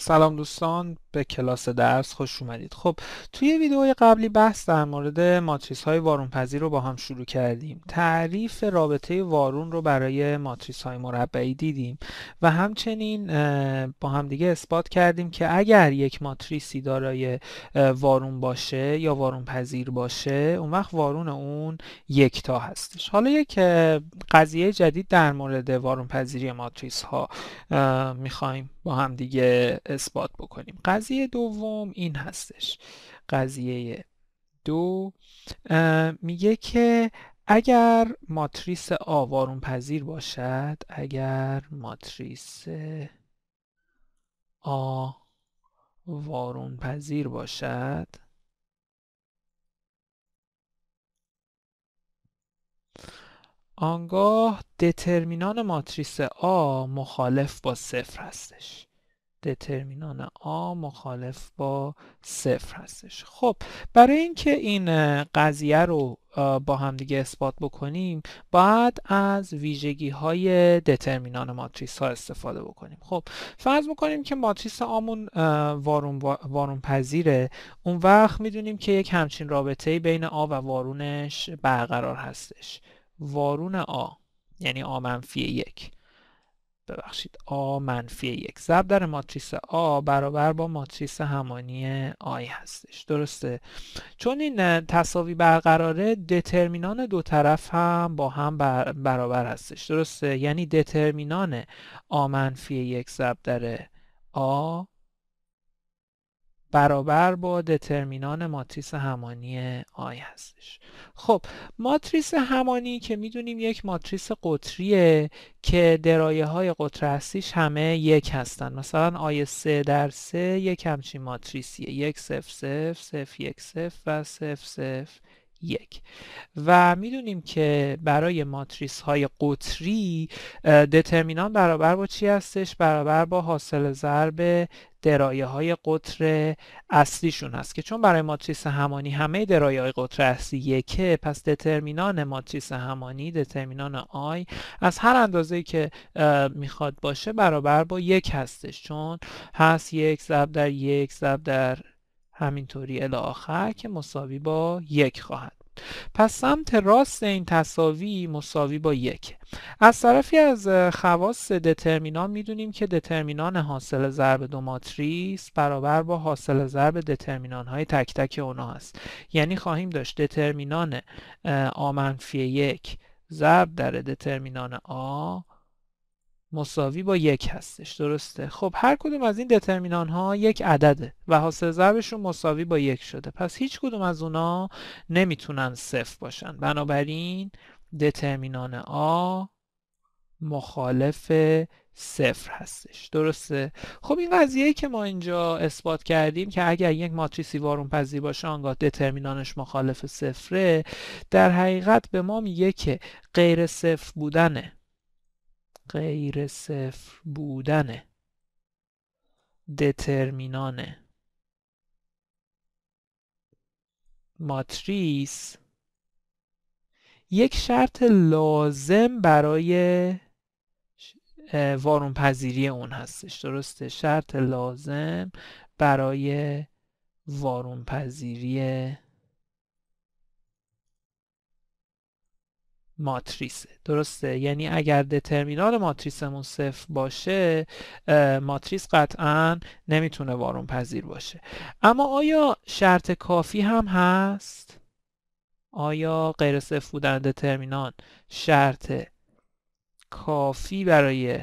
سلام دوستان به کلاس درس خوش اومدید. خب توی ویدیوی قبلی بحث در مورد ماتریس های وارون پذیر رو با هم شروع کردیم. تعریف رابطه وارون رو برای ماتریس های مربعی دیدیم و همچنین با هم دیگه اثبات کردیم که اگر یک ماتریسی دارای وارون باشه یا وارون پذیر باشه اون وقت وارون اون یکتا هستش. حالا یک قضیه جدید در مورد وارون پذیری ماتریس ها می‌خوایم با هم دیگه اثبات بکنیم. قضیه دوم این هستش. قضیه دو میگه که اگر ماتریس آوارون پذیر باشد اگر ماتریس آ وارون پذیر باشد آنگاه دترمینان ماتریس آ مخالف با صفر هستش. دترمینان آ مخالف با صفر هستش. خب برای اینکه این قضیه رو با هم دیگه اثبات بکنیم باید از ویژگی های دترمینان ماتریس ها استفاده بکنیم. خب فرض بکنیم که ماتریس آمون وارون, وارون پذیره. اون وقت می‌دونیم که یک همچین رابطه بین آ و وارونش برقرار هستش. وارون آ یعنی آ منفی یک. ببخشید. آ منفی یک ضرب در ماتریس آ برابر با ماتریس همانی آی هستش. درسته. چون این تصاوی برقراره دترمینان دو طرف هم با هم برابر هستش. درسته؟ یعنی دترمینان آ منفی یک ضرب در آ برابر با دترمینان ماتریس همانی آی هستش. خب ماتریس همانی که می‌دونیم یک ماتریس قطریه که درایه های قطر هستیش همه یک هستن. مثلا آی سه در سه یک همچین ماتریسیه یک صفر صفر صفر یک صفر و صفر صفر. یک. و می‌دونیم که برای ماتریس های قطری دترمینان برابر با چی هستش؟ برابر با حاصل ضرب درایه های قطر اصلیشون هست که چون برای ماتریس همانی همه درایه های قطر اصلی یکه پس دترمینان ماتریس همانی دترمینان آی از هر اندازه که می‌خواد باشه برابر با یک هستش. چون هست یک ضرب در یک ضرب در همینطوری الی آخر که مساوی با یک خواهد. پس سمت راست این تصاوی مساوی با یک از طرفی از خواص دترمینان می‌دونیم که دترمینان حاصل ضرب دو ماتریس برابر با حاصل ضرب دترمینان های تک تک اونا هست. یعنی خواهیم داشت دترمینان آ منفی یک ضرب در دترمینان آ مساوی با یک هستش درسته؟ خب هر کدوم از این دترمینان ها یک عدده و حاصل ضربشون مساوی با یک شده. پس هیچ کدوم از اونا نمی‌تونن صفر باشن. بنابراین دترمینان آ مخالف صفر هستش. درسته؟ خب این قضیه که ما اینجا اثبات کردیم که اگر یک ماتریسی وارون پذیر باشه آنگاه دترمینانش مخالف صفره در حقیقت به ما میگه که غیر صفر بودنه. غیر صفر بودن دترمینان ماتریس. یک شرط لازم برای وارون پذیری اون هستش. درسته؟ شرط لازم برای وارون پذیری ماتریسه. درسته؟ یعنی اگر دترمینال ماتریسمون صفر باشه ماتریس قطعا نمی‌تونه وارون پذیر باشه. اما آیا شرط کافی هم هست؟ آیا غیر صفر بودن دترمینان شرط کافی برای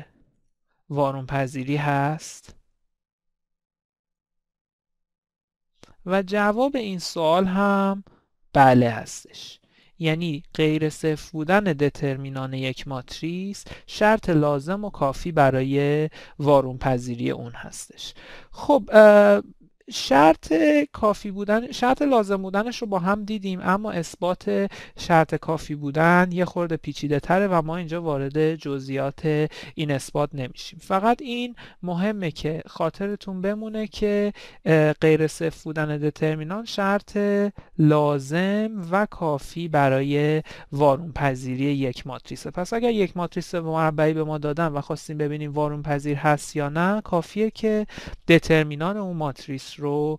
وارون پذیری هست؟ و جواب این سوال هم بله هستش. یعنی غیر صفر بودن دترمینان یک ماتریس شرط لازم و کافی برای وارون پذیری اون هستش. خب شرط کافی بودن شرط لازم بودنش رو با هم دیدیم اما اثبات شرط کافی بودن یه خورده پیچیده تره و ما اینجا وارد جزئیات این اثبات نمیشیم. فقط این مهمه که خاطرتون بمونه که غیر صفر بودن دترمینان شرط لازم و کافی برای وارون پذیری یک ماتریسه. پس اگر یک ماتریس مربعی به ما دادن و خواستیم ببینیم وارون پذیر هست یا نه کافیه که دترمینان اون ماتریس رو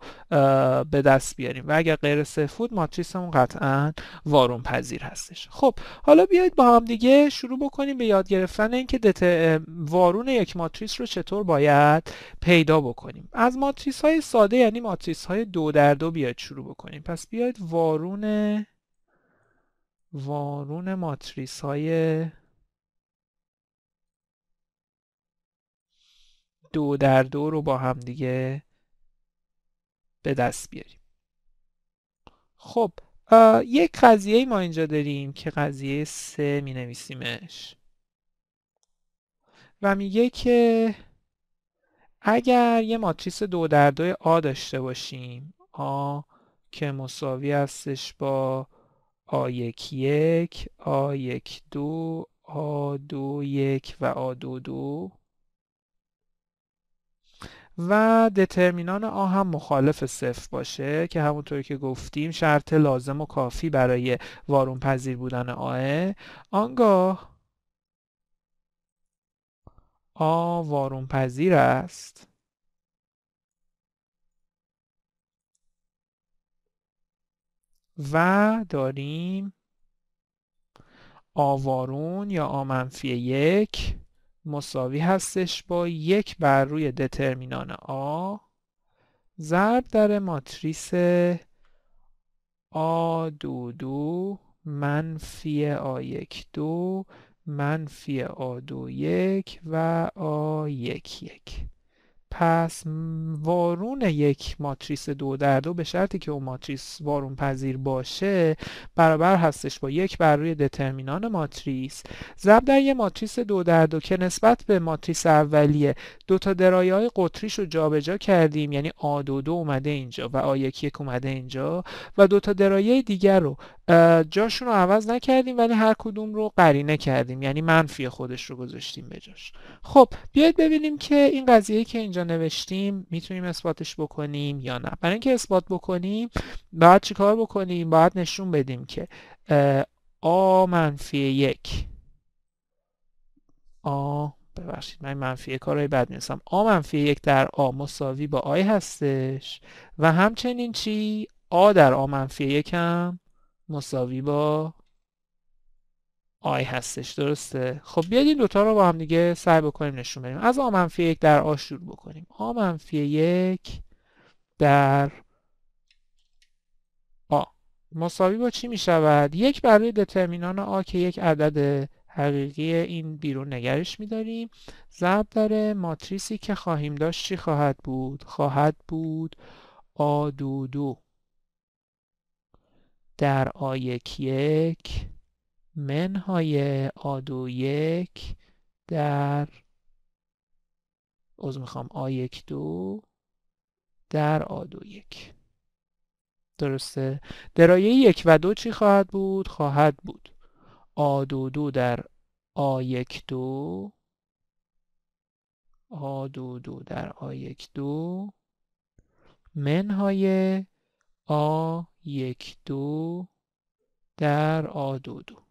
به دست بیاریم. و اگر غیر صفر بود ماتریسمون قطعا وارون پذیر هستش. خب حالا بیایید با هم دیگه شروع بکنیم به یاد گرفتن اینکه دت... وارون یک ماتریس رو چطور باید پیدا بکنیم. از ماتریس های ساده یعنی ماتریس های دو در دو بیاید شروع بکنیم. پس بیاید وارون وارون ماتریس های دو در دو رو با هم دیگه به دست بیاریم. خب یک قضیه ما اینجا داریم که قضیه سه می نویسیمش و میگه که اگر یه ماتریس دو در دوی آ داشته باشیم آ که مساوی هستش با آ یک یک آ یک دو آ دو یک و آ دو دو و دترمینان آ هم مخالف صفر باشه که همونطوری که گفتیم شرط لازم و کافی برای وارون پذیر بودن آه آنگاه آ وارون پذیر است. و داریم آوارون یا آ منفی یک مساوی هستش با یک بر روی دترمینان آ ضرب در ماتریس آ دو دو منفی آ یک دو منفی آ دو یک و آ یک یک. پس وارون یک ماتریس دو در دو به شرطی که اون ماتریس وارون پذیر باشه برابر هستش با یک بر روی دترمینان ماتریس. ضرب در یه ماتریس دو در دو که نسبت به ماتریس اولیه دو تا درایه های قطریش رو جابجا کردیم یعنی آ دو دو اومده اینجا و آ یک یک اومده اینجا و دو تا درایه دیگر رو جاشون رو عوض نکردیم ولی هر کدوم رو قرینه کردیم یعنی منفی خودش رو گذاشتیم به جاش. خب بیاید ببینیم که این قضیه که اینجا نوشتیم می‌تونیم اثباتش بکنیم یا نه. برای اینکه اثبات بکنیم باید چیکار بکنیم؟ باید نشون بدیم که آ منفی یک. آ ببخشید من منفی کارهای بد می‌رسم آ منفی یک در آ مساوی با آی هستش و همچنین چی؟ آ در آ منفی یک هم مساوی با آی هستش درسته؟ خب بیاید این دوتا رو با هم دیگه سعی بکنیم نشون بدیم. از آ منفی یک در آ شروع بکنیم. آ منفی یک در آ. مساوی با چی می شود؟ یک برای دترمینان آ که یک عدد حقیقی این بیرون نگرش میداریم. ضرب در ماتریسی که خواهیم داشت چی خواهد بود؟ خواهد بود آ دو دو. در آ یک یک منهای آ دو یک در از می‌خوام آ یک دو در آ دو یک. درسته؟ درایه یک و دو چی خواهد بود؟ خواهد بود. آ دو دو در آ یک دو آ دو دو در آ یک دو منهای آ یک دو در آ دو دو.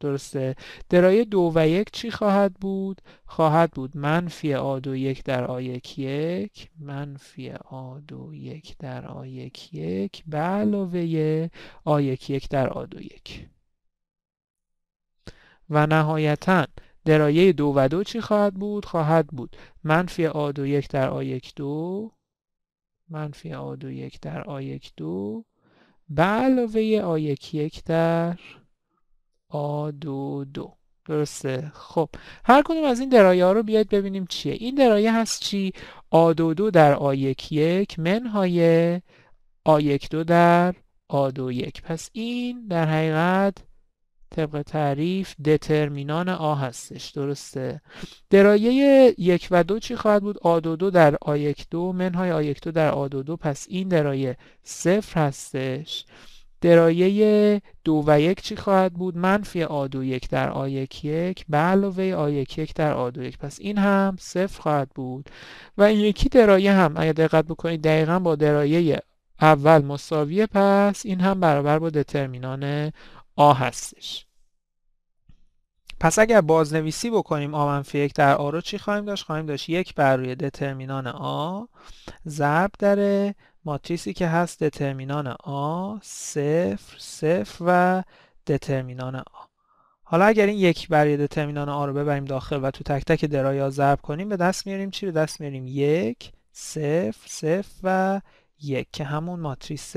درسته. درایه دو و یک چی خواهد بود؟ خواهد بود منفی آ دو یک در آ یک یک منفی آ دو یک در آ یک یک به علاوه آ یک یک در آ دو یک. و نهایتا درایه دو و دو چی خواهد بود؟ خواهد بود منفی آ دو یک در آ یک دو منفی آ دو یک در آ یک دو به علاوه آ یک یک در آ دو دو درسته. خب هر کدوم از این درایه ها رو بیاید ببینیم چیه. این درایه هست چی؟ آ دو دو در آ یک یک منهای آ یک دو در آ دو یک. پس این در حقیقت طبق تعریف دترمینان آ هستش. درسته. درایه یک و دو چی خواهد بود؟ آ دو دو در آ یک دو منهای آ یک دو در آ دو دو. پس این درایه صفر هستش. درایه دو و یک چی خواهد بود؟ منفی آ دو یک در آ یک یک. به علاوه آ یک یک در آ دو یک. پس این هم صفر خواهد بود. و این یکی درایه هم اگر دقت بکنید دقیقا با درایه اول مساویه پس این هم برابر با دترمینان آ هستش. پس اگر بازنویسی بکنیم آ منفی یک در آ رو چی خواهیم داشت؟ خواهیم داشت یک بر روی دترمینان آ ضرب در ماتریسی که هست دترمینان آ صفر صفر و دترمینان آ. حالا اگر این یک بر دترمینان آ رو ببریم داخل و تو تک تک درایه‌ها ضرب کنیم به دست میاریم چی؟ به دست میاریم یک صفر صفر و یک که همون ماتریس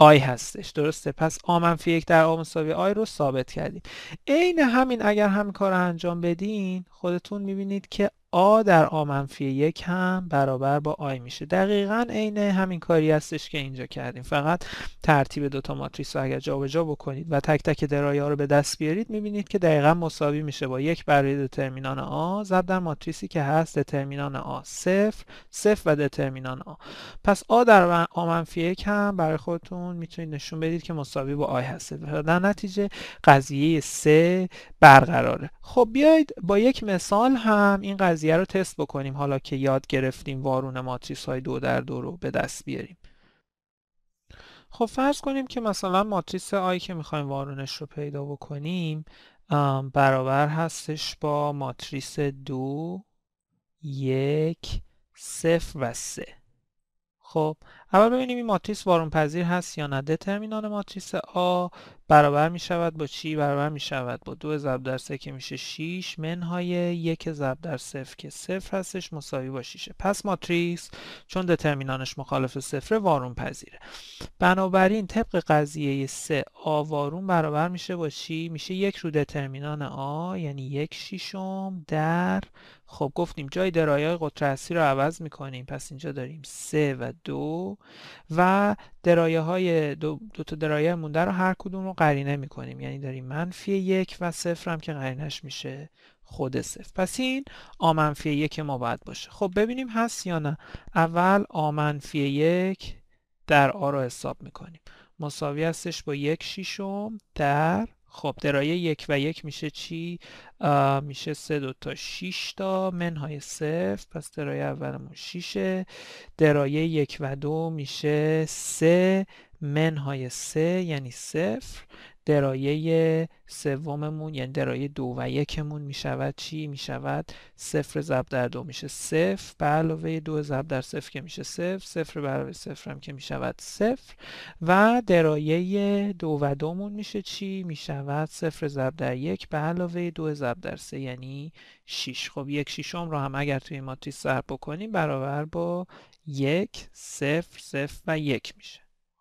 آی هستش. درسته. پس آ منفی یک در آ مساوی I رو ثابت کردیم. عین همین اگر همین کار رو انجام بدین خودتون می‌بینید که آ در آ منفی یک هم برابر با I میشه. دقیقا عین همین کاری هستش که اینجا کردیم. فقط ترتیب دوتا ماتریس رو اگر جابجا بکنید و تک تک درایه ها رو به دست بیارید می‌بینید که دقیقا مساوی میشه با یک برای دترمینان آ ضرب در ماتریسی که هست دترمینان آ صفر صفر و دترمینان آ. پس آ در آ منفی یک هم برای خودتون می‌تونید نشون بدید که مساوی با آی هست در نتیجه قضیه سه برقراره. خب بیایید با یک مثال هم این قضیه رو تست بکنیم. حالا که یاد گرفتیم وارون ماتریس های دو در دو رو به دست بیاریم. خب فرض کنیم که مثلا ماتریس آی که می‌خوایم وارونش رو پیدا بکنیم برابر هستش با ماتریس دو یک صفر و سه. خب اول ببینیم این ماتریس وارون پذیر هست یا نه. دترمینان ماتریس آ برابر می شود با چی؟ برابر می شود با دو ضرب در سه که میشه 6 منهای یک ضرب در صفر که صفر هستش مساوی با 6 پس ماتریس چون دترمینانش مخالف صفر وارون پذیره بنابراین طبق قضیه 3 آ وارون برابر میشه با چی؟ میشه یک رو دترمینان آ یعنی یک شیشم در خب گفتیم جای درایه قطر رو عوض می‌کنیم. پس اینجا داریم 3 و 2 و درایه های دو, دو تا درایه مونده رو هر کدوم رو قرینه می‌کنیم. یعنی داریم منفی یک و صفر هم که قرینش میشه خود صفر. پس این آ منفی یک ما باید باشه. خب ببینیم هست یا نه. اول آ منفی یک در آ رو حساب می‌کنیم. مساوی هستش با یک شیشم در خب درایه یک و یک میشه چی؟ میشه سه دو تا شیش تا. منهای صفر پس درایه اولمون شیشه. درایه یک و دو میشه سه. منهای سه یعنی صفر. درایه سوممون یعنی درایه دو و یکمون می شود چی؟ می شود صفر ضرب در دو میشه صفر به علاوه دو ضرب در صفر که میشه صفر صفر به علاوه صفر هم که می شود صفر و درایه دو و دومون میشه چی؟ می شود صفر ضرب در یک به علاوه دو ضرب در سه یعنی 6 خب یک شیشم رو هم اگر توی ماتریس ضرب بکنیم برابر با یک صفر صفر و یک میشه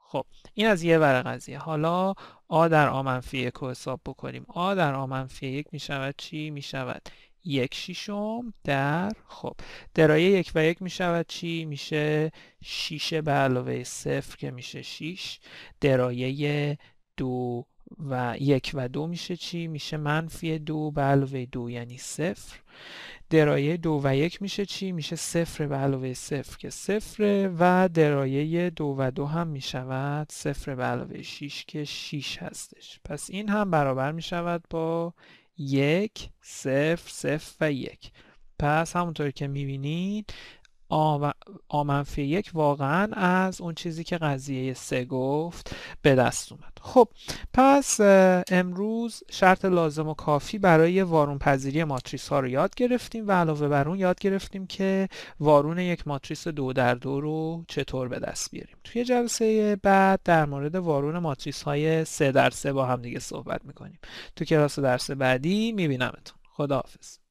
خب این از یه ور قضیه حالا آ در آ منفی یک رو حساب بکنیم آ در آ منفی یک می شود چی؟ می شود یک شیشم در خب درایه یک و یک می شود چی؟ میشه شیشه به علاوه صفر که میشه شیش درایه دو و یک و دو میشه چی؟ میشه منفی دو به علاوه دو یعنی صفر درایه دو و یک میشه چی؟ میشه صفر به علاوه صفر که صفر و درایه دو و دو هم می‌شود صفر به علاوه 6 که 6 هستش پس این هم برابر می‌شود با یک صفر صفر و یک پس همونطور که می‌بینید آ منفی یک. واقعا از اون چیزی که قضیه سه گفت به دست اومد. خب پس امروز شرط لازم و کافی برای وارون پذیری ماتریس ها رو یاد گرفتیم و علاوه بر اون یاد گرفتیم که وارون یک ماتریس دو در دو رو چطور به دست بیاریم. توی جلسه بعد در مورد وارون ماتریس های سه در سه با هم دیگه صحبت می‌کنیم. تو کلاس درس بعدی میبینمتون. خداحافظ.